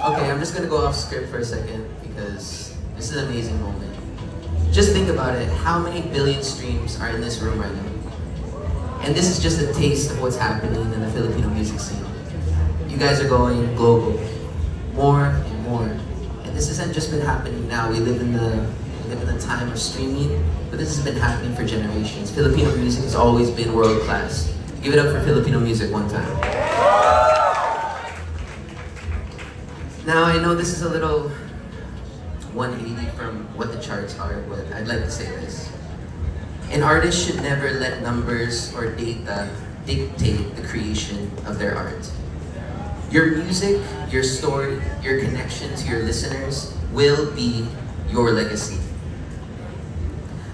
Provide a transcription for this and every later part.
Okay, I'm just gonna go off script for a second because this is an amazing moment. Just think about it. How many billion streams are in this room right now? And this is just a taste of what's happening in the Filipino music scene. You guys are going global, more and more. And this hasn't just been happening now. We live in the live in the time of streaming, but this has been happening for generations. Filipino music has always been world class. Give it up for Filipino music one time. Now I know this is a little 180 from what the charts are, but I'd like to say this. An artist should never let numbers or data dictate the creation of their art. Your music, your story, your connection to your listeners will be your legacy.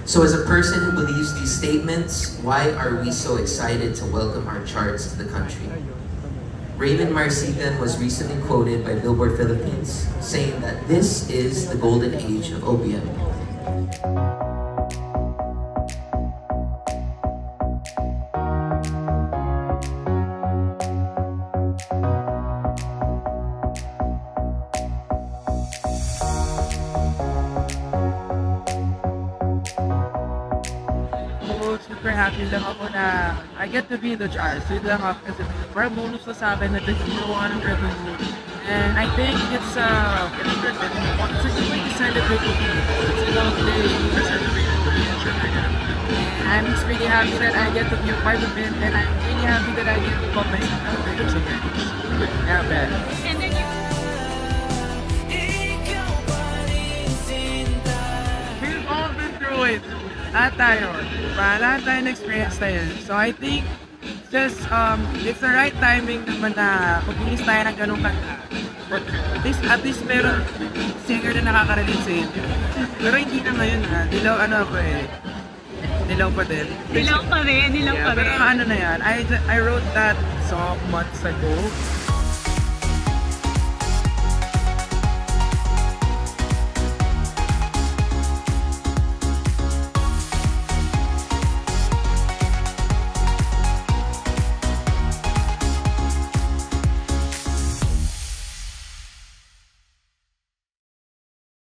So as a person who believes these statements, why are we so excited to welcome our charts to the country? Raymond Marasigan was recently quoted by Billboard Philippines saying that this is the golden age of OPM. Super happy lang ako na I get to be the charts. Yun lang ako kasi parang bonus na sa akin na nagkaroon ng revenue. And I think it's uh, it's. It's a good way to celebrate with people. It's a long day. I'm just really happy that I get to be a part of it and I'm really happy that I get to call myself a bit of Yeah, man. We've all been through it. Lahat tayo. Diba? Lahat tayo na-experience na yun. So I think just um it's the right timing naman na mag-release tayo ng ganung kanta. At least, at least meron singer na nakaka-relate sa inyo. Pero hindi na ngayon ha. Dilaw ano ako eh. Dilaw pa din. dilaw pa rin, dilaw Yeah, pa pero rin. ano na yan, I, I wrote that song months ago.